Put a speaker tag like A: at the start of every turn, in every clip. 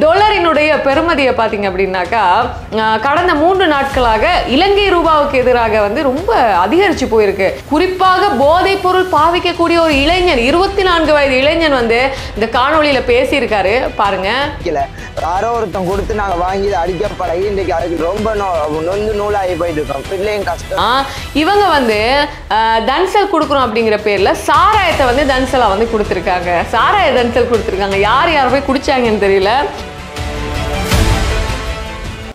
A: டொலரினுடைய பெறுமதியை பார்த்தீங்க அப்படின்னாக்கா கடந்த மூன்று நாட்களாக இலங்கை ரூபாவுக்கு எதிராக வந்து ரொம்ப அதிகரிச்சு போயிருக்கு. குறிப்பாக போதைப் பொருள் பாவிக்கக்கூடிய ஒரு இளைஞன் இருபத்தி நான்கு வயது இளைஞன் வந்து இந்த காணொளியில பேசியிருக்காரு. பாருங்க.
B: யாரோ ஒருத்தன் கொடுத்து நாங்க வாங்கி அடிக்க பழகி இன்னைக்கு அதுக்கு ரொம்ப நொ- நொந்து நூலாகி போயிட்டு இருக்கோம் பிள்ளையும் கஷ்டம்.
A: இவங்க வந்து தன்சல் கொடுக்குறோம் அப்படிங்கிற பேர்ல சாராயத்தை வந்து தன்சலா வந்து கொடுத்துருக்காங்க. சாராய தன்சல் கொடுத்துருக்காங்க. யார் யார் போய் குடிச்சாங்கன்னு தெரியல.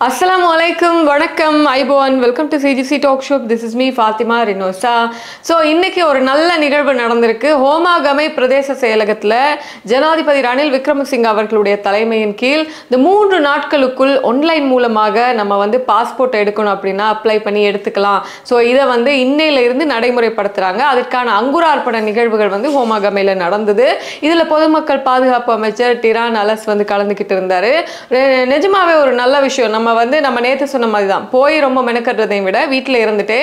A: அஸ்ஸலாமு அலைக்கும் வணக்கம் iPhone. Welcome to CGC talk shop this is me Fatima Rinosa so இன்றைக்கி ஒரு நல்ல நிகழ்வு நடந்திருக்கு. ஹோமாகமை பிரதேச செயலகத்தில் ஜனாதிபதி ரணில் விக்ரமசிங்க அவர்களுடைய தலைமையின் கீழ் இந்த மூன்று நாட்களுக்குள் ஆன்லைன் மூலமாக நம்ம வந்து பாஸ்போர்ட் எடுக்கணும் அப்படின்னா அப்ளை பண்ணி எடுத்துக்கலாம். ஸோ இதை வந்து இன்னையிலிருந்து நடைமுறைப்படுத்துகிறாங்க அதற்கான அங்குரார்ப்பண நிகழ்வுகள் வந்து ஹோமாகமையில் நடந்தது. இதில் பொதுமக்கள் பாதுகாப்பு அமைச்சர் டிரான் அலஸ் வந்து கலந்துக்கிட்டு இருந்தார். நிஜமாவே ஒரு நல்ல விஷயம். நம்ம வந்து நம்ம நேற்று சொன்ன மாதிரி தான் போய் ரொம்ப மெனக்கட்டுறதையும் விட வீட்டில் இருந்துட்டு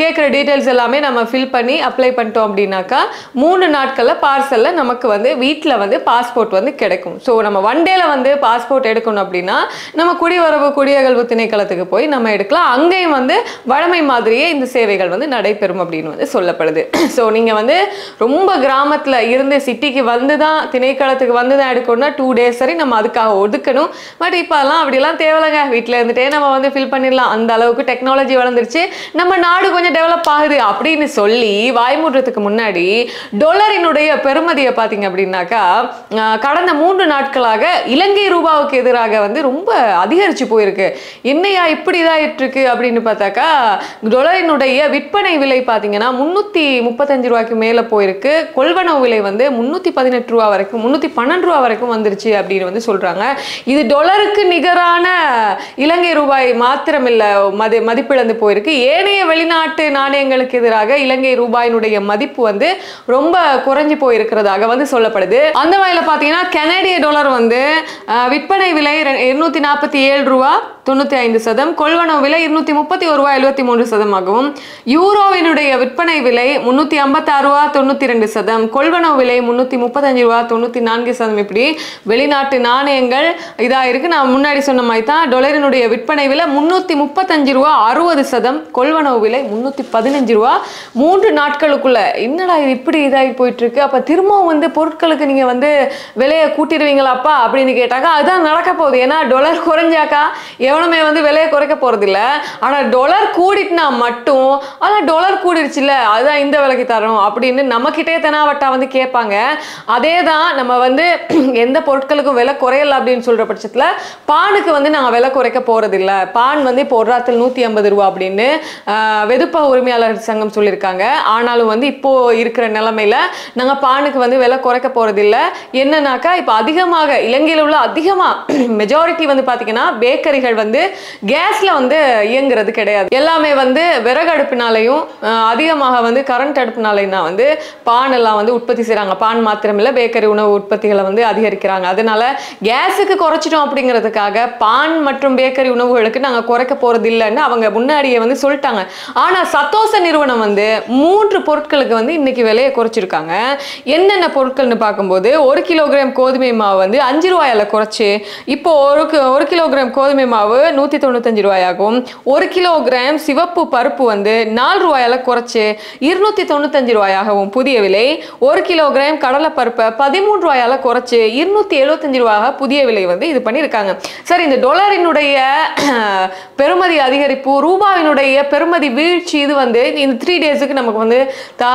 A: கேட்குற டீட்டெயில்ஸ் எல்லாமே நம்ம ஃபில் பண்ணி அப்ளை பண்ணிட்டோம் அப்படின்னாக்கா மூணு நாட்களில் பார்சலில் நமக்கு வந்து வீட்டில் வந்து பாஸ்போர்ட் வந்து கிடைக்கும். ஸோ நம்ம ஒன் டேல வந்து பாஸ்போர்ட் எடுக்கணும் அப்படின்னா நம்ம குடிவரவு குடியகல்வு திணைக்களத்துக்கு போய் நம்ம எடுக்கலாம். அங்கேயும் வந்து வழமை மாதிரியே இந்த சேவைகள் வந்து நடைபெறும் அப்படின்னு வந்து சொல்லப்படுது. ஸோ நீங்கள் வந்து ரொம்ப கிராமத்தில் இருந்து சிட்டிக்கு வந்து தான் திணைக்களத்துக்கு வந்து தான் எடுக்கணும்னா டூ டேஸ் சரி நம்ம அதுக்காக ஒதுக்கணும். பட் இப்போ அதெல்லாம் அப்படிலாம் தேவையில்லைங்க வீட்டில் இருந்துட்டே நம்ம வந்து ஃபில் பண்ணிடலாம். அந்த அளவுக்கு டெக்னாலஜி வளர்ந்துருச்சு. நம்ம நாடு கொஞ்சம் டெவலப் ஆகுது அப்படின்னு சொல்லி வாய்மூடுறதுக்கு முன்னாடி டொலரினுடைய பெறுமதியை பார்த்தீங்க அப்படின்னாக்கா கடந்த மூன்று நாட்களாக இலங்கை ரூபாவுக்கு எதிராக வந்து ரொம்ப அதிகரித்து போயிருக்கு. என்னையா இப்படி இதாயிட்டு இருக்கு அப்படின்னு பார்த்தாக்கா டொலரினுடைய விற்பனை விலை பார்த்தீங்கன்னா முந்நூற்றி முப்பத்தஞ்சு ரூபாய்க்கு மேலே போயிருக்கு. கொள்வனவு விலை வந்து முந்நூற்றி பதினெட்டு ரூபா வரைக்கும் முந்நூற்றி பன்னெண்டு ரூபா வரைக்கும் வந்துருச்சு அப்படின்னு வந்து சொல்கிறாங்க இது டொலருக்கு நிகரான இலங்கை ரூபாய் மாத்திரமில்லை மதி மதிப்பிழந்து போயிருக்கு. ஏனைய வெளிநாட்டு நாணயங்களுக்கு எதிராக இலங்கை ரூபாயினுடைய மதிப்பு வந்து ரொம்ப குறைஞ்சு போயிருக்கிறதாக வந்து சொல்லப்படுது. அந்த வகையில் பார்த்தீங்கன்னா கனடிய டாலர் வந்து அஹ், விற்பனை விலை இருநூத்தி நாற்பத்தி ஏழு ரூபா தொண்ணூற்றி ஐந்து சதம் கொள்வனவு விலை இருநூத்தி முப்பத்தி ஒரு ரூபா எழுபத்தி மூன்று சதமாகவும் யூரோவினுடைய விற்பனை விலை முந்நூற்றி ஐம்பத்தாறு ரூபா தொண்ணூற்றி ரெண்டு சதம் கொள்வனவு விலை முந்நூற்றி முப்பத்தஞ்சு ரூபா தொண்ணூற்றி நான்கு சதம். இப்படி வெளிநாட்டு நாணயங்கள் இதாக இருக்கு. நான் முன்னாடி சொன்ன மாதிரி தான் டொலரினுடைய விற்பனை விலை முந்நூற்றி முப்பத்தஞ்சு ரூபா அறுபது சதம் கொள்வனவு விலை முந்நூற்றி பதினஞ்சு ரூபா. மூன்று நாட்களுக்குள்ள என்னடா இது இப்படி இதாகி போயிட்டு இருக்கு அப்போ திரும்பவும் வந்து பொருட்களுக்கு நீங்கள் வந்து விலையை கூட்டிடுவீங்களாப்பா அப்படின்னு கேட்டாக்கா அதுதான் நடக்க போகுது. ஏன்னா டொலர் குறைஞ்சாக்கா எவனுமே வந்து விலையை குறைக்க போகிறதில்ல ஆனால் டொலர் கூடிட்டுனா மட்டும் அதான் டொலர் கூடிருச்சுல்ல அதுதான் இந்த விலைக்கு தரோம் அப்படின்னு நம்மக்கிட்டே தெனாவட்டா வந்து கேட்பாங்க. அதே தான் நம்ம வந்து எந்த பொருட்களுக்கும் விலை குறையல அப்படின்னு சொல்கிற பட்சத்தில் பானுக்கு வந்து நாங்கள் விலை குறைக்க போகிறதில்ல பான் வந்து இப்போ ஒரு ராத்தில் நூற்றி ஐம்பது ரூபா அப்படின்னு வெதுப்ப உரிமையாளர் சங்கம் சொல்லியிருக்காங்க. ஆனாலும் வந்து இப்போ இருக்கிற நிலமையில நாங்கள் பானுக்கு வந்து விலை குறைக்க போகிறதில்ல என்னன்னாக்கா இப்போ அதிகமாக இலங்கையில் உள்ள அதிகமாக மெஜாரிட்டி வந்து பார்த்தீங்கன்னா பேக்கரிகள் வந்து கேஸில் வந்து இயங்குறது கிடையாது. எல்லாமே வந்து விறகு அடுப்பினாலையும் அதிகமாக வந்து கரண்ட் அடுப்பினாலையும் தான் வந்து பான் எல்லாம் வந்து உற்பத்தி செய்கிறாங்க பான் மாத்திரமில்லை பேக்கரி உணவு உற்பத்திகளை வந்து அதிகரிக்கிறாங்க. அதனால கேஸுக்கு குறைச்சிட்டோம் அப்படிங்கிறதுக்காக பான் மற்றும் பேக்கரி உணவுகளுக்கு நாங்கள் குறைக்க போகிறது இல்லைன்னு அவங்க முன்னாடியே வந்து சொல்லிட்டாங்க. ஆனால் சத்தோச நிறுவனம் வந்து மூன்று பொருட்களுக்கு வந்து இன்னைக்கு விலையை குறைச்சிருக்காங்க. என்னென்ன பொருட்கள்னு பார்க்கும்போது ஒரு கிலோகிராம் கோதுமை மாவு வந்து அஞ்சு ரூபாயில் குறைச்சு இப்போ ஒரு ஒரு கிலோகிராம் கோதுமை மாவு நூற்றி தொண்ணூத்தஞ்சு ரூபாயாகும் ஒரு கிலோகிராம் சிவப்பு பருப்பு வந்து நாலு ரூபாயால குறைச்சி இருநூற்றி தொண்ணூத்தஞ்சு ரூபாயாகவும் புதிய விலை. ஒரு கிலோகிராம் கடலைப்பருப்பை பதிமூன்று ரூபாயால குறைச்சி இருநூற்றி எழுபத்தஞ்சு ரூபாயாக புதிய விலை வந்து இது பண்ணியிருக்காங்க. சரி இந்த டொலரினுடைய பெருமதி அதிகரிப்பு ரூபாவினுடைய பெருமதி வீழ்ச்சி இது வந்து இந்த த்ரீ டேஸுக்கு நமக்கு வந்து தா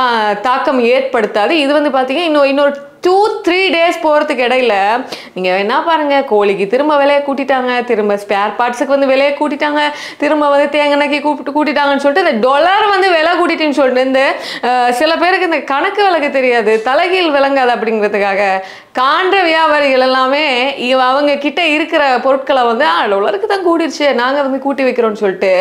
A: தாக்கம் ஏற்படுத்தாது. இது வந்து பார்த்தீங்கன்னா இன்னும் இன்னொரு டூ த்ரீ டேஸ் போகிறதுக்கு இடையில நீங்கள் என்ன பாருங்க கோழிக்கு திரும்ப விலையை கூட்டிட்டாங்க திரும்ப ஸ்பேர் பார்ட்ஸுக்கு வந்து விலையை கூட்டிட்டாங்க திரும்ப வந்து தேங்கெண்ணெய்க்கு கூப்பிட்டு கூட்டிட்டாங்கன்னு சொல்லிட்டு இந்த டொலர் வந்து விலை கூட்டிட்டுன்னு சொல்லிட்டு இந்த சில பேருக்கு இந்த கணக்கு விளக்கு தெரியாது தலைகீழ் விளங்காது அப்படிங்கிறதுக்காக காண்ற வியாபாரிகள் எல்லாமே அவங்க கிட்ட இருக்கிற பொருட்களை வந்து ஆ தான் கூடிருச்சு. நாங்கள் வந்து கூட்டி வைக்கிறோம்னு சொல்லிட்டு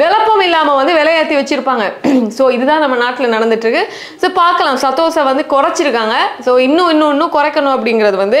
A: விளப்பம் இல்லாமல் வந்து விலையாத்தி வச்சிருப்பாங்க. ஸோ இதுதான் நம்ம நாட்டில் நடந்துட்டு இருக்கு. ஸோ பார்க்கலாம். சத்தோசை வந்து குறைச்சிருக்காங்க. ஸோ இன்னும் இன்னும் இன்னும் குறைக்கணும் அப்படிங்கிறது வந்து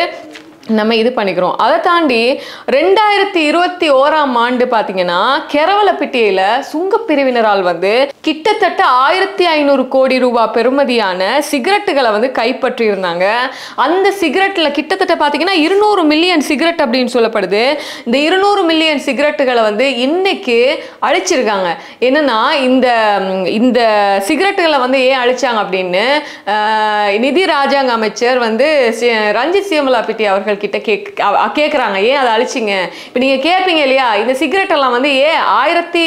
A: நம்ம இது பண்ணிக்கிறோம். அதை தாண்டி ரெண்டாயிரத்தி இருபத்தி ஓராம் ஆண்டு பார்த்தீங்கன்னா கெரவலப்பிட்டியில சுங்கப்பிரிவினரால் வந்து கிட்டத்தட்ட ஆயிரத்தி ஐநூறு கோடி ரூபாய் பெறுமதியான சிகரெட்டுகளை வந்து கைப்பற்றியிருந்தாங்க. அந்த சிகரெட்டில் கிட்டத்தட்ட பார்த்தீங்கன்னா இருநூறு மில்லியன் சிகரெட் அப்படின்னு சொல்லப்படுது. இந்த இருநூறு மில்லியன் சிகரெட்டுகளை வந்து இன்னைக்கு அழிச்சிருக்காங்க. என்னன்னா இந்த இந்த சிகரெட்டுகளை வந்து ஏன் அழிச்சாங்க அப்படின்னு நிதி ராஜாங்க அமைச்சர் வந்து சி- ரஞ்சித் சியமலாபிட்டி அவர்கள் கிட்ட கேக் கேட்குறாங்க ஏன் அதை அழிச்சிங்க? இப்போ நீங்கள் கேட்பீங்க இல்லையா? இந்த சிகரெட்டெல்லாம் வந்து ஏன் ஆயிரத்தி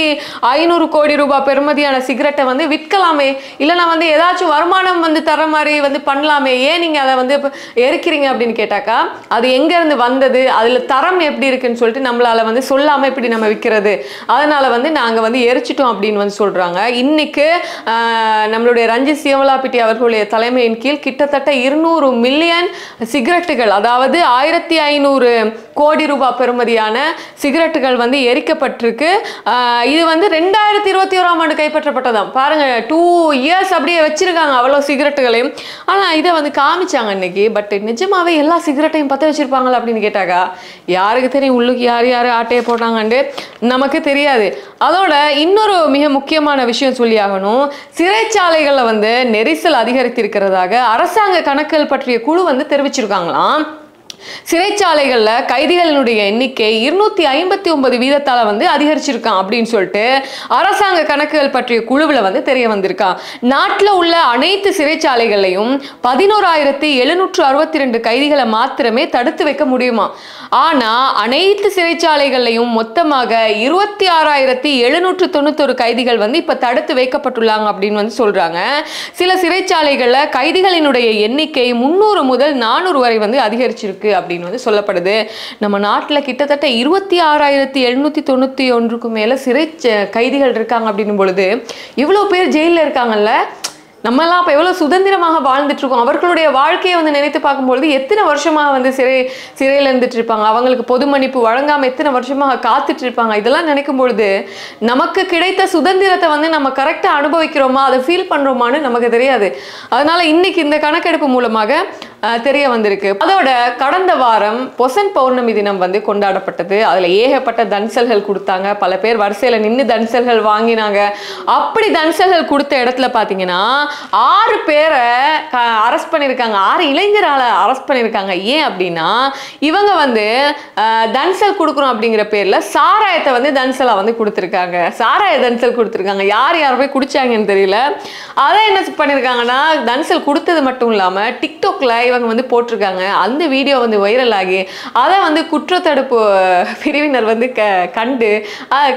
A: ஐநூறு கோடி ரூபாய் பெறுமதியான சிகரெட்டை வந்து விற்கலாமே? இல்லைன்னா வந்து ஏதாச்சும் வருமானம் வந்து தர மாதிரி வந்து பண்ணலாமே? ஏன் நீங்கள் அதை வந்து எரிக்கிறீங்க அப்படின்னு கேட்டாக்கா அது எங்கேருந்து வந்தது? அதில் தரம் எப்படி இருக்குன்னு சொல்லிட்டு நம்மளால் வந்து சொல்லாமல் இப்படி நம்ம விற்கிறது? அதனால் வந்து நாங்கள் வந்து எரிச்சிட்டோம் அப்படின்னு வந்து சொல்கிறாங்க இன்றைக்கு நம்மளுடைய ரஞ்சித் சியமலாபிட்டி அவர்களுடைய தலைமையின் கீழ் கிட்டத்தட்ட இருநூறு மில்லியன் சிகரெட்டுகள் அதாவது ஆயிரத்தி ஐநூறு கோடி ரூபாய் பெறுமதியான சிகரெட்டுகள் வந்து எரிக்கப்பட்டிருக்கு. இது வந்து ரெண்டாயிரத்தி இருபத்தி ஓராம் ஆண்டு கைப்பற்றப்பட்டதாம். பாருங்க டூ இயர்ஸ் அப்படியே வச்சிருக்காங்க அவ்வளோ சிகரெட்டுகளையும். ஆனால் இதை வந்து காமிச்சாங்க இன்னைக்கு. பட் நிஜமாவே எல்லா சிகரெட்டையும் பற்ற வச்சிருப்பாங்களா அப்படின்னு கேட்டாக்கா யாருக்கு தெரியும் உள்ளுக்கு யார் யார் ஆட்டையை போட்டாங்கன்ட்டு? நமக்கு தெரியாது. அதோட இன்னொரு மிக முக்கியமான விஷயம் சொல்லியாகணும் சிறைச்சாலைகளில் வந்து நெரிசல் அதிகரித்திருக்கிறதாக அரசாங்க கணக்குகள் பற்றிய குழு வந்து தெரிவிச்சிருக்காங்களாம். சிறைச்சாலைகளில் கைதிகளினுடைய எண்ணிக்கை இருநூத்தி ஐம்பத்தி ஒன்பது வீதத்தால வந்து அதிகரிச்சிருக்கான் அப்படின்னு சொல்லிட்டு அரசாங்க கணக்குகள் பற்றிய குழுவில் வந்து தெரிய வந்திருக்கான் நாட்டில் உள்ள அனைத்து சிறைச்சாலைகளையும் பதினோராயிரத்தி எழுநூற்று அறுபத்தி ரெண்டு கைதிகளை மாத்திரமே தடுத்து வைக்க முடியுமா? ஆனால் அனைத்து சிறைச்சாலைகள்லையும் மொத்தமாக இருபத்தி ஆறாயிரத்தி எழுநூற்று தொண்ணூத்தொரு கைதிகள் வந்து இப்போ தடுத்து வைக்கப்பட்டுள்ளாங்க அப்படின்னு வந்து சொல்கிறாங்க சில சிறைச்சாலைகளில் கைதிகளினுடைய எண்ணிக்கை முந்நூறு முதல் நானூறு வரை வந்து அதிகரிச்சிருக்கு அப்படின்னு வந்து சொல்லப்படுது. நம்ம நாட்டில் கிட்டத்தட்ட இருபத்தி ஆறாயிரத்தி எழுநூற்றி தொண்ணூற்றி ஒன்றுக்கும் மேலே சிறை கைதிகள் இருக்காங்க அப்படின்னும் பொழுது இவ்வளோ பேர் ஜெயிலில் இருக்காங்கல்ல நம்மலாம் இப்போ எவ்வளோ சுதந்திரமாக வாழ்ந்துட்டு இருக்கோம் அவர்களுடைய வாழ்க்கையை வந்து நினைத்து பார்க்கும்பொழுது எத்தனை வருஷமாக வந்து சிறை சிறையில் இருந்துட்டு இருப்பாங்க அவங்களுக்கு பொது மன்னிப்பு வழங்காமல் எத்தனை வருஷமாக காத்துட்டு இருப்பாங்க இதெல்லாம் நினைக்கும் பொழுது நமக்கு கிடைத்த சுதந்திரத்தை வந்து நம்ம கரெக்டாக அனுபவிக்கிறோமா? அதை ஃபீல் பண்ணுறோமான்னு நமக்கு தெரியாது. அதனால இன்னைக்கு இந்த கணக்கெடுப்பு மூலமாக தெரிய வந்திருக்கு. அதோட கடந்த வாரம் பொசன் பௌர்ணமி தினம் வந்து கொண்டாடப்பட்டது. அதில் ஏகப்பட்ட தன்சல்கள் கொடுத்தாங்க. பல பேர் வரிசையில் நின்று தன்சல்கள் வாங்கினாங்க. அப்படி தன்சல்கள் கொடுத்த இடத்துல பார்த்தீங்கன்னா ஆறு பேரை அரெஸ்ட் பண்ணியிருக்காங்க ஆறு இளைஞரால் அரெஸ்ட் பண்ணியிருக்காங்க ஏன் அப்படின்னா இவங்க வந்து தன்சல் கொடுக்குறோம் அப்படிங்கிற பேரில் சாராயத்தை வந்து தன்சலா வந்து கொடுத்துருக்காங்க. சாராய தன்சல் கொடுத்துருக்காங்க. யார் யார் போய் குடிச்சாங்கன்னு தெரியல. அதை என்ன பண்ணியிருக்காங்கன்னா தன்சல் கொடுத்தது மட்டும் இல்லாமல் டிக்டாக்ல இவங்க வந்து போட்டிருக்காங்க. அந்த வீடியோ வந்து வைரல் ஆகி அதை வந்து குற்றத்தடுப்பு பிரிவினர் வந்து க கண்டு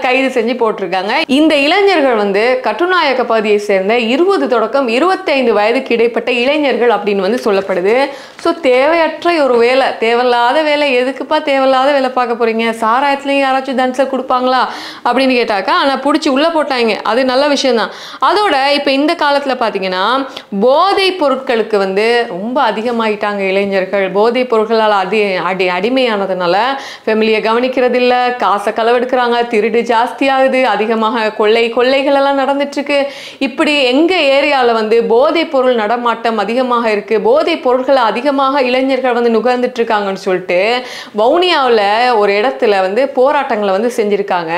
A: கைது செஞ்சு போட்டிருக்காங்க. இந்த இளைஞர்கள் வந்து கட்டுநாயக்க பகுதியை சேர்ந்த இருபது தொடக்கம் இருபத்தைந்து வயதுக்கு இடைப்பட்ட இளைஞர்கள் அப்படின்னு வந்து சொல்லப்படுது. ஸோ தேவையற்ற ஒரு வேலை. தேவையில்லாத வேலை. எதுக்குப்பா தேவையில்லாத வேலை பார்க்க போறீங்க? சாராயத்துலையும் யாராச்சும் தன்சல் கொடுப்பாங்களா? அப்படின்னு கேட்டாக்கா ஆனால் பிடிச்சி உள்ளே போட்டாங்க. அது நல்ல விஷயம்தான். அதோட இப்போ இந்த காலத்தில் பார்த்தீங்கன்னா போதை பொருட்களுக்கு வந்து ரொம்ப அதிகமாக அதிகமாயிட்டாங்க இளைஞர்கள். போதைப் பொருட்களால் அடி அடி அடிமையானதுனால ஃபேமிலியை கவனிக்கிறதில்ல. காசை களவெடுக்கிறாங்க. திருடு ஜாஸ்தியாகுது. அதிகமாக கொள்ளை கொள்ளைகள் எல்லாம் நடந்துட்டு இப்படி எங்கள் ஏரியாவில் வந்து போதைப் பொருள் நடமாட்டம் அதிகமாக இருக்குது போதைப் பொருட்களை அதிகமாக இளைஞர்கள் வந்து நுகர்ந்துட்டுருக்காங்கன்னு சொல்லிட்டு வவுனியாவில் ஒரு இடத்துல வந்து போராட்டங்களை வந்து செஞ்சுருக்காங்க.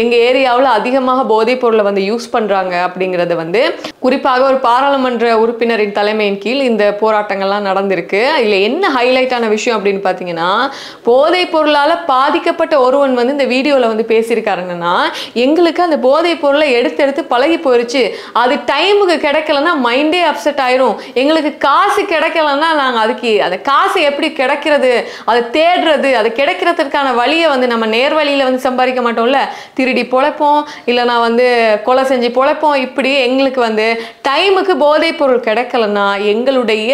A: எங்கள் ஏரியாவில் அதிகமாக போதைப் பொருளை வந்து யூஸ் பண்ணுறாங்க அப்படிங்கிறத வந்து குறிப்பாக ஒரு பாராளுமன்ற உறுப்பினரின் தலைமையின் கீழ் இந்த போராட்டங்கள்லாம் நடந்திருக்கு இல்லை என்ன ஹைலைட்டான விஷயம் அப்படின்னு பார்த்தீங்கன்னா போதைப் பொருளால் பாதிக்கப்பட்ட ஒருவன் வந்து இந்த வீடியோவில் வந்து பேசியிருக்காருங்கன்னா எங்களுக்கு அந்த போதைப் பொருளை எடுத்து எடுத்து பழகி போயிருச்சு. அது டைமுக்கு கிடைக்கலன்னா மைண்டே அப்செட் ஆயிரும். எங்களுக்கு காசு கிடைக்கலன்னா நாங்கள் அதுக்கு அந்த காசு எப்படி கிடைக்கிறது அதை தேடுறது அது கிடைக்கிறதுக்கான வழியை வந்து நம்ம நேர்வழியில் வந்து சம்பாதிக்க மாட்டோம்ல. திருடி பொழைப்போம் இல்லைனா வந்து கொலை செஞ்சு பொழைப்போம். இப்படி எங்களுக்கு வந்து டைமுக்கு போதைப் பொருள் கிடைக்கலன்னா எங்களுடைய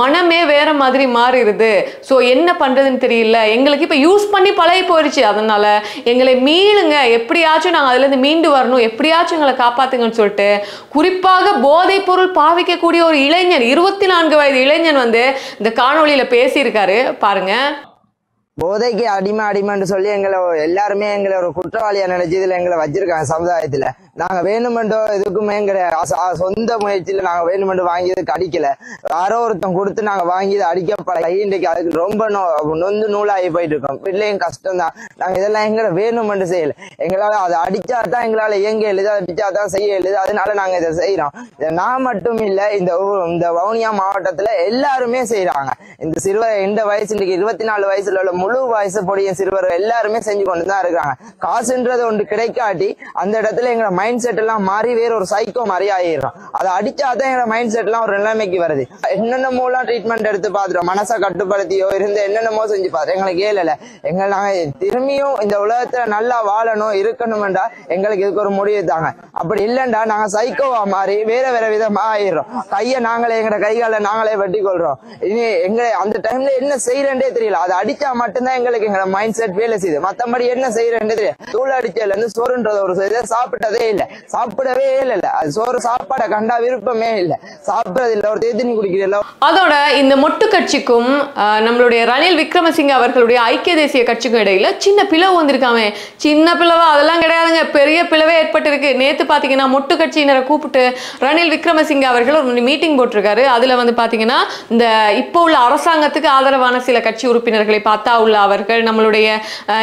A: மனம் வேற மாதிரி மாறிடுது. ஸோ என்ன பண்றதுன்னு தெரியல. எங்களுக்கு இப்போ யூஸ் பண்ணி பழகி போயிடுச்சு அதனால எங்களை மீளுங்க. எப்படியாச்சும் நாங்கள் அதுலேருந்து மீண்டு வரணும். எப்படியாச்சும் எங்களை காப்பாத்துங்கன்னு சொல்லிட்டு குறிப்பாக போதைப் பொருள் பாவிக்கக்கூடிய ஒரு இளைஞன் இருபத்தி நான்கு வயது இளைஞன் வந்து இந்த காணொளியில பேசியிருக்காரு. பாருங்க.
B: போதைக்கு அடிமை அடிமைன்னு சொல்லி எங்களை எல்லாருமே எங்களை ஒரு குற்றவாளியா நினைச்சு இதுல எங்களை வச்சிருக்காங்க சமுதாயத்துல. நாங்க வேணுமென்றோ எதுக்குமே எங்களை சொந்த முயற்சியில நாங்க வேணுமெண்டோ வாங்கியதுக்கு அடிக்கல யாரோ ஒருத்தன் கொடுத்து நாங்க வாங்கி இதை அடிக்கப்பட இன்றைக்கு அதுக்கு ரொம்ப நொ- நொந்து நூலாகி போயிட்டு இருக்கோம் பிள்ளையும் கஷ்டம் தான் நாங்க இதெல்லாம் எங்களை வேணுமென்று செய்யல. எங்களால அதை அடிச்சா தான் எங்களால இயங்க எழுது அதை பிச்சா தான் செய்ய எழுது அதனால நாங்க இதை செய்யறோம் இதை நான் மட்டும் இல்ல இந்த இந்த வவுனியா மாவட்டத்துல எல்லாருமே செய்யறாங்க இந்த சிறுவ இந்த வயசு இன்னைக்கு இருபத்தி நாலு வயசுல உள்ள முழு வயசு பொடிய சிறுவர் எல்லாருமே செஞ்சு கொண்டு தான் இருக்காங்க. காசுன்றது ஒன்று கிடைக்காட்டி அந்த இடத்துல எங்க மைண்ட் செட் எல்லாம் மாறி வேற ஒரு சைக்கோ மாதிரி ஆயிடுறோம். அதை அடிச்சாதான் எங்களோட மைண்ட் செட் எல்லாம் ஒரு நிலைமைக்கு வருது. என்னென்னமெல்லாம் ட்ரீட்மெண்ட் எடுத்து பாத்துறோம் மனசை கட்டுப்படுத்தியோ இருந்து என்னென்னமோ செஞ்சு பாத்துறோம் எங்களுக்கு ஏழல எங்க நாங்க திரும்பியும் இந்த உலகத்துல நல்லா வாழணும் இருக்கணும்டா எங்களுக்கு இதுக்கு ஒரு முடிவு தாங்க. அப்படி இல்லைண்டா நாங்க சைக்கோவா மாறி வேற வேற விதமா ஆயிடுறோம். கையை நாங்களே எங்கட கைகால நாங்களே வெட்டி கொள்றோம் இனி எங்க அந்த டைம்ல என்ன செய்யறேன்டே தெரியல. அதை அடிச்சா மட்டும் மட்டும்தான் எங்களுக்கு எங்களை மைண்ட் செட் வேலை செய்யுது. மற்றபடி என்ன செய்யறேன்டே தூள் அடிச்சதுல இருந்து சோறுன்றத ஒரு இதை சாப்பிட்டதே இல்லை. சாப்பிடவே இல்லை இல்லை. அது சோறு சாப்பாடை கண்டா விருப்பமே இல்லை. சாப்பிடுறது இல்லை. ஒரு தேத்தினி குடிக்கிறதில்ல
A: அதோட இந்த மொட்டு கட்சிக்கும் நம்மளுடைய ரணில் விக்ரமசிங்க அவர்களுடைய ஐக்கிய தேசிய கட்சிக்கும் இடையில சின்ன பிளவு வந்திருக்காமே. சின்ன பிளவா? அதெல்லாம் கிடையாதுங்க. பெரிய பிளவே ஏற்பட்டிருக்கு. நேத்து பாத்தீங்கன்னா மொட்டு கட்சியினரை கூப்பிட்டு ரணில் விக்ரமசிங்க அவர்கள் ஒரு மீட்டிங் போட்டிருக்காரு. அதுல வந்து பாத்தீங்கன்னா இந்த இப்போ உள்ள அரசாங்கத்துக்கு ஆதரவான சில கட்சி உறுப்பினர்களை பார்த்தா உள்ள அவர்கள் நம்மளுடைய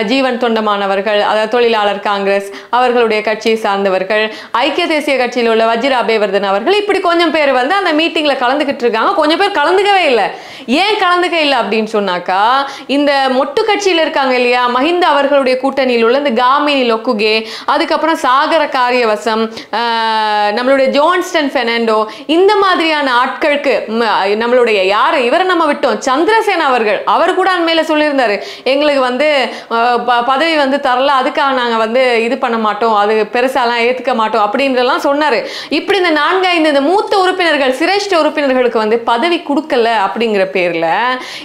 A: ஜீவன் தொண்டமானவர்கள் அதாவது தொழிலாளர் காங்கிரஸ் அவர்களுடைய கட்சியை சார்ந்தவர்கள் ஐக்கிய தேசிய கட்சியில் உள்ள வஜ்ர அபேவர்தன் அவர்கள் இப்படி கொஞ்சம் பேர் வந்து அந்த மீட்டிங்ல கலந்துக்கிட்டு இருக்காங்க. கொஞ்சம் பேர் கலந்துக்கவே இல்லை. ஏன் கலந்துக்க இல்லை அப்படின்னு சொன்னாக்கா இந்த மொட்டு கட்சியில் இருக்காங்க இல்லையா மஹிந்த அவர்களுடைய கூட்டணியில் உள்ள இந்த காமினி லொக்குகே அதுக்கப்புறம் சாகர காரியவசம் ஆஹ், நம்மளுடைய ஜோன்ஸ்டன் பெர்னாண்டோ இந்த மாதிரியான ஆட்களுக்கு நம்மளுடைய யாரை இவரை நம்ம விட்டோம். சந்திரசேன அவர்கள் அவர் கூட அண்மையில சொல்லியிருந்தார். எங்களுக்கு வந்து பதவி வந்து தரல அதுக்காக நாங்க வந்து இது பண்ண மாட்டோம் அது பெருசாலாம் ஏத்துக்க மாட்டோம் அப்படின்றலாம் சொன்னாரு. இப்படி இந்த நான்கு ஐந்து இந்த மூத்த உறுப்பினர்கள் சிரேஷ்ட உறுப்பினர்களுக்கு வந்து பதவி கொடுக்கல அப்படிங்கிற பேர்ல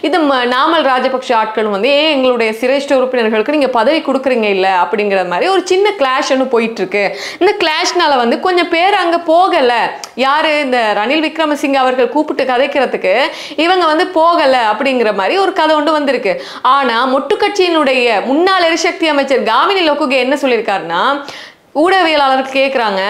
A: இது நாமல் ராஜபக்ஷ ஆட்களும் வந்து ஏன் எங்களுடைய சிரேஷ்ட உறுப்பினர்களுக்கு நீங்க பதவி கொடுக்குறீங்க இல்ல? அப்படிங்கிற மாதிரி ஒரு சின்ன கிளாஷ் ஒன்று போயிட்டு இருக்கு இந்த கிளாஷ்னால வந்து கொஞ்சம் பேர் அங்க போகல. யாரு? இந்த ரணில் விக்ரமசிங்க அவர்கள் கூப்பிட்டு கதைக்கிறதுக்கு இவங்க வந்து போகல அப்படிங்கிற மாதிரி ஒரு கதை ஒன்று வந்திருக்கு. ஆனா மொட்டு கட்சியினுடைய முன்னாள் எரிசக்தி அமைச்சர் காமினி லோக்குகே என்ன சொல்லியிருக்காருன்னா ஊடகவியலாளர்கள் கேட்குறாங்க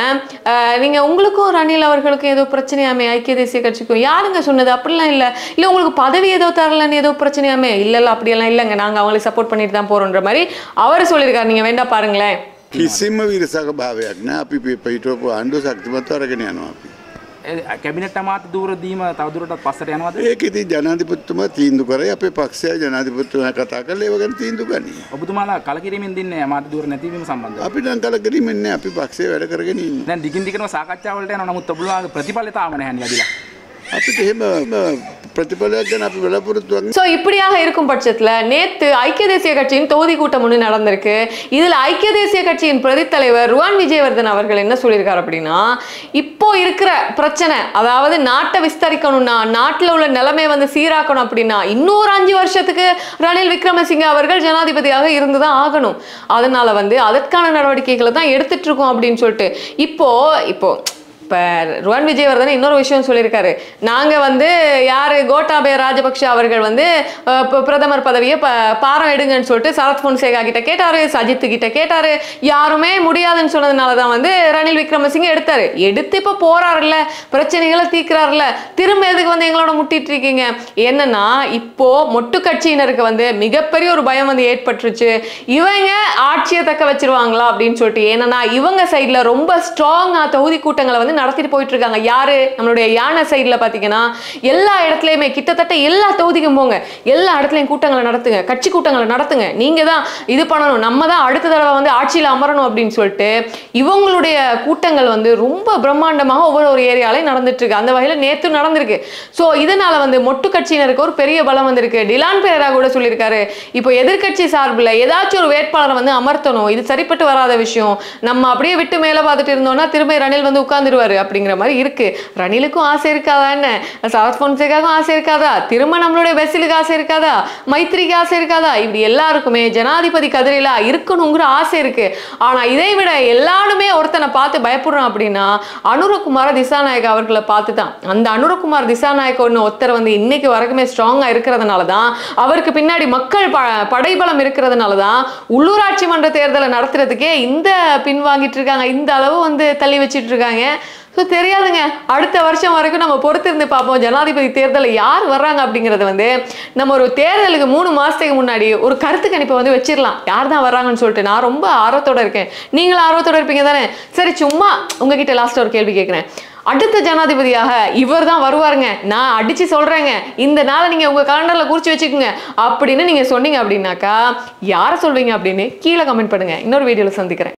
A: நீங்க உங்களுக்கும் ரணில் அவர்களுக்கும் ஏதோ பிரச்சனையாமே ஐக்கிய தேசிய கட்சிக்கும் யாருங்க சொன்னது அப்படிலாம் இல்லை இல்லை உங்களுக்கு பதவி ஏதோ தரலன்னு ஏதோ பிரச்சனையாமே இல்லை இல்லை அப்படியெல்லாம் இல்லைங்க நாங்கள் அவங்களுக்கு சப்போர்ட் பண்ணிட்டு தான் போறோன்ற மாதிரி அவர் சொல்லியிருக்காரு நீங்க வேண்டா பாருங்களேன்
C: කිසිම විරසක භාවයක් නෑ අපි පිටෝපු අන්ඩු ශක්තිමත්ව අරගෙන යනවා අපි.
D: කැබිනට අමාත්‍ය දූරදීම තවදුරටත් පස්සට යනවද?
C: ඒක ඉතින් ජනාධිපතිතුමා තීන්දුව කරයි අපේ පක්ෂය ජනාධිපතිතුමා කතා කරලා ඒව ගැන තීන්දුව ගනී.
D: ඔබතුමාලා කලකිරීමෙන් දින්නේ අමාත්‍ය දූර නැතිවීම සම්බන්ධව.
C: අපි නම් කලකිරීමෙන් නෑ අපි පක්ෂය වැඩ කරගෙන ඉන්නේ.
D: දැන් දිගින් දිගටම සාකච්ඡා වලට යනවා. නමුත් ඔබලා ප්‍රතිඵලිතාම නැහැ නේද?
C: අපිට එහෙම ප්‍රතිඵලයක් ගැන අපි බලාපොරොත්තුවක්
A: ஸோ இப்படியாக இருக்கும் பட்சத்தில் நேத்து ஐக்கிய தேசிய கட்சியின் தொகுதி கூட்டம் ஒன்று நடந்திருக்கு இதில் ஐக்கிய தேசிய கட்சியின் பிரதித் தலைவர் ருவான் விஜயவர்தன் அவர்கள் என்ன சொல்லியிருக்காரு அப்படின்னா இப்போ இருக்கிற பிரச்சனை அதாவது நாட்டை விஸ்தரிக்கணும்னா நாட்டில் உள்ள நிலைமை வந்து சீராக்கணும் அப்படின்னா இன்னொரு அஞ்சு வருஷத்துக்கு ரணில் விக்ரமசிங்க அவர்கள் ஜனாதிபதியாக இருந்து தான் ஆகணும் அதனால வந்து அதற்கான நடவடிக்கைகளை தான் எடுத்துட்டு இருக்கோம் அப்படின்னு சொல்லிட்டு இப்போ இப்போ இப்போ ருவான் விஜயவர்தன் இன்னொரு விஷயம் சொல்லியிருக்காரு. நாங்கள் வந்து யார்? கோட்டாபய ராஜபக்ஷ அவர்கள் வந்து பிரதமர் பதவியை ப பாரம் எடுங்கன்னு சொல்லிட்டு சரத் பொன்சேகா கிட்ட கேட்டாரு சஜித் கிட்ட கேட்டாரு. யாருமே முடியாதுன்னு சொன்னதுனால தான் வந்து ரணில் விக்ரமசிங்க எடுத்தாரு. எடுத்து இப்போ போறாருல்ல பிரச்சனைகளை தீர்க்கிறாருல்ல. திரும்ப எதுக்கு வந்து எங்களோட முட்டிட்டு இருக்கீங்க? என்னன்னா இப்போ மொட்டு கட்சியினருக்கு வந்து மிகப்பெரிய ஒரு பயம் வந்து ஏற்பட்டுருச்சு. இவங்க ஆட்சியை தக்க வச்சிருவாங்களா அப்படின்னு சொல்லிட்டு ஏன்னா இவங்க சைட்ல ரொம்ப ஸ்ட்ராங்கா தொகுதி கூட்டங்களை வந்து நடத்திட்டு போயிட்டு இருக்காங்க யாரு? நம்மளுடைய யானை சைட்ல பாத்தீங்கன்னா எல்லா இடத்துலயுமே கிட்டத்தட்ட எல்லா தொகுதிக்கும் போங்க. எல்லா இடத்துலயும் கூட்டங்களை நடத்துங்க. கட்சி கூட்டங்களை நடத்துங்க. நீங்க தான் இது பண்ணணும். நம்ம தான் அடுத்த தடவை வந்து ஆட்சியில் அமரணும் அப்படின்னு சொல்லிட்டு இவங்களுடைய கூட்டங்கள் வந்து ரொம்ப பிரம்மாண்டமாக ஒவ்வொரு ஒரு ஏரியாலையும் நடந்துட்டு இருக்கு அந்த வகையில் நேத்து நடந்திருக்கு. ஸோ இதனால வந்து மொட்டு கட்சியினருக்கு ஒரு பெரிய பலம் வந்திருக்கு. டிலான் பெரேரா கூட சொல்லியிருக்காரு. இப்போ எதிர்க்கட்சி சார்பில் ஏதாச்சும் ஒரு வேட்பாளரை வந்து அமர்த்தணும். இது சரிப்பட்டு வராத விஷயம். நம்ம அப்படியே விட்டு மேலே பார்த்துட்டு இருந்தோம்னா திரும்ப ரணில் வந்து உட்கார்ந்துருவாரு. வந்துருவாரு அப்படிங்கிற மாதிரி இருக்கு. ரணிலுக்கும் ஆசை இருக்காதா என்ன? சரத் பொன்சேகாவுக்கும் ஆசை இருக்காதா? திரும்ப நம்மளுடைய பெசிலுக்கு ஆசை இருக்காதா? மைத்திரிக்கு ஆசை இருக்காதா? இப்படி எல்லாருக்குமே ஜனாதிபதி கதிரையில இருக்கணுங்கிற ஆசை இருக்கு. ஆனா இதை விட எல்லாருமே ஒருத்தனை பார்த்து பயப்படுறோம் அப்படின்னா அனுரகுமார திசாநாயக் அவர்களை பார்த்து தான் அந்த அனுரகுமார் திசாநாயக் ஒன்று ஒருத்தர் வந்து இன்னைக்கு வரைக்குமே ஸ்ட்ராங்கா இருக்கிறதுனால தான் அவருக்கு பின்னாடி மக்கள் ப படைபலம் இருக்கிறதுனால தான் உள்ளூராட்சி மன்ற தேர்தலை நடத்துறதுக்கே இந்த பின்வாங்கிட்டு இருக்காங்க. இந்த அளவு வந்து தள்ளி வச்சிட்டு இருக்காங்க. ஸோ தெரியாதுங்க. அடுத்த வருஷம் வரைக்கும் நம்ம பொறுத்திருந்து பார்ப்போம். ஜனாதிபதி தேர்தலில் யார் வர்றாங்க அப்படிங்கிறது வந்து நம்ம ஒரு தேர்தலுக்கு மூணு மாதத்துக்கு முன்னாடி ஒரு கருத்து கணிப்பை வந்து வச்சிடலாம் யார் தான் வர்றாங்கன்னு சொல்லிட்டு நான் ரொம்ப ஆர்வத்தோட இருக்கேன். நீங்களும் ஆர்வத்தோட இருப்பீங்க தானே? சரி சும்மா உங்ககிட்ட லாஸ்ட் ஒரு கேள்வி கேட்குறேன் அடுத்த ஜனாதிபதியாக இவர் தான் வருவாருங்க. நான் அடிச்சு சொல்றேங்க. இந்த நாளை நீங்க உங்க கலண்டர்ல குறிச்சு வச்சுக்கோங்க. அப்படின்னு நீங்க சொன்னீங்க அப்படின்னாக்கா யாரை சொல்வீங்க அப்படின்னு கீழே கமெண்ட் பண்ணுங்க. இன்னொரு வீடியோல சந்திக்கிறேன்.